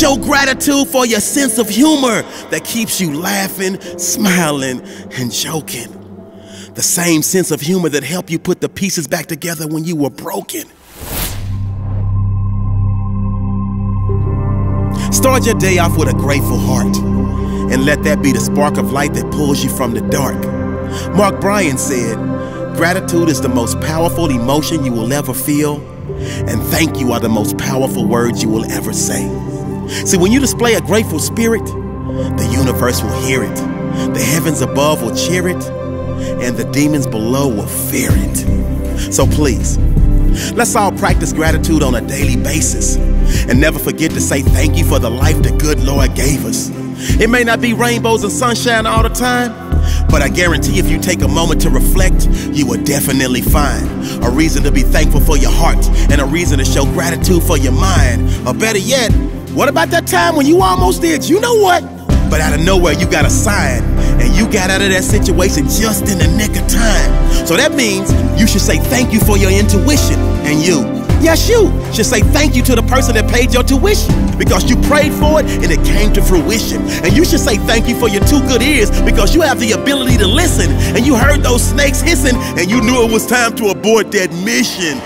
Show gratitude for your sense of humor that keeps you laughing, smiling, and joking. The same sense of humor that helped you put the pieces back together when you were broken. Start your day off with a grateful heart and let that be the spark of light that pulls you from the dark. Mark Bryan said, Gratitude is the most powerful emotion you will ever feel, and thank you are the most powerful words you will ever say. See, when you display a grateful spirit, the universe will hear it, the heavens above will cheer it, and the demons below will fear it. So please, let's all practice gratitude on a daily basis and never forget to say thank you for the life the good Lord gave us. It may not be rainbows and sunshine all the time, but I guarantee if you take a moment to reflect, you will definitely find a reason to be thankful for your heart and a reason to show gratitude for your mind. Or better yet, what about that time when you almost did? You know what? But out of nowhere, you got a sign and you got out of that situation just in the nick of time. So that means you should say thank you for your intuition and you Yes, you should say thank you to the person that paid your tuition because you prayed for it and it came to fruition. And you should say thank you for your two good ears because you have the ability to listen and you heard those snakes hissing and you knew it was time to abort that mission.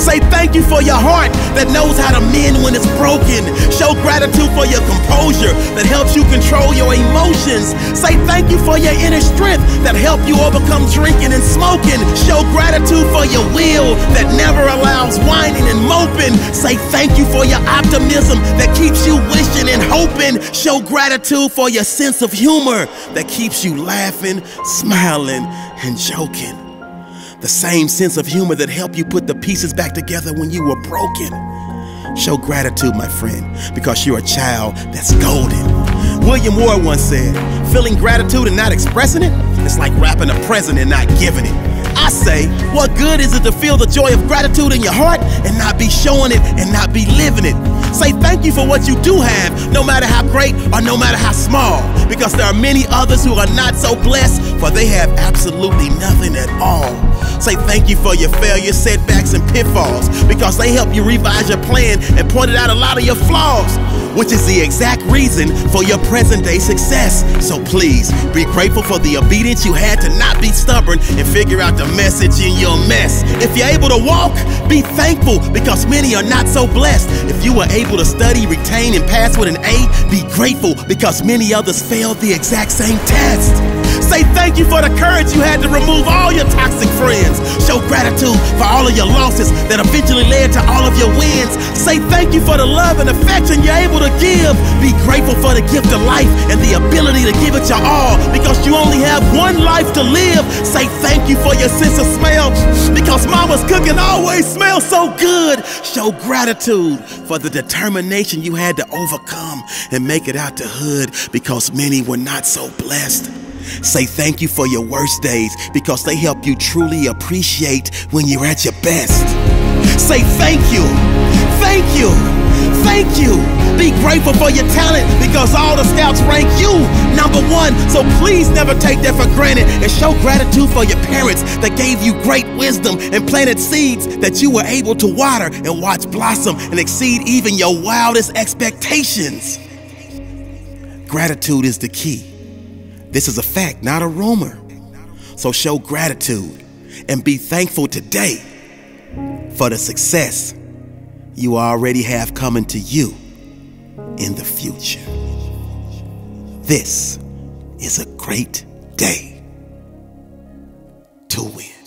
Say thank you for your heart that knows how to mend when it's broken. Show gratitude for your composure that helps you control your emotions. Say thank you for your inner strength that help you overcome drinking and smoking. Show gratitude for your will that never allows whining and moping. Say thank you for your optimism that keeps you wishing and hoping. Show gratitude for your sense of humor that keeps you laughing, smiling, and joking. The same sense of humor that helped you put the pieces back together when you were broken. Show gratitude, my friend, because you're a child that's golden. William Ward once said, feeling gratitude and not expressing it, it's like wrapping a present and not giving it. I say, what good is it to feel the joy of gratitude in your heart and not be showing it and not be living it? Say thank you for what you do have, no matter how great or no matter how small, because there are many others who are not so blessed, for they have absolutely nothing at all. Say thank you for your failures, setbacks, and pitfalls because they help you revise your plan and pointed out a lot of your flaws, which is the exact reason for your present day success. So please be grateful for the obedience you had to not be stubborn and figure out the message in your mess. If you're able to walk, be thankful because many are not so blessed. If you were able to study, retain, and pass with an A, be grateful because many others failed the exact same test. You for the courage you had to remove all your toxic friends. Show gratitude for all of your losses that eventually led to all of your wins. Say thank you for the love and affection you're able to give. Be grateful for the gift of life and the ability to give it your all because you only have one life to live. Say thank you for your sense of smell because mama's cooking always smells so good. Show gratitude for the determination you had to overcome and make it out the hood because many were not so blessed. Say thank you for your worst days because they help you truly appreciate when you're at your best. Say thank you, thank you, thank you. Be grateful for your talent because all the scouts rank you number one. So please never take that for granted and show gratitude for your parents that gave you great wisdom and planted seeds that you were able to water and watch blossom and exceed even your wildest expectations. Gratitude is the key. This is a fact, not a rumor. So show gratitude and be thankful today for the success you already have coming to you in the future. This is a great day to win.